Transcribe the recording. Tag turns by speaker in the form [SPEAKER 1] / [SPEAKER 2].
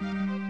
[SPEAKER 1] Música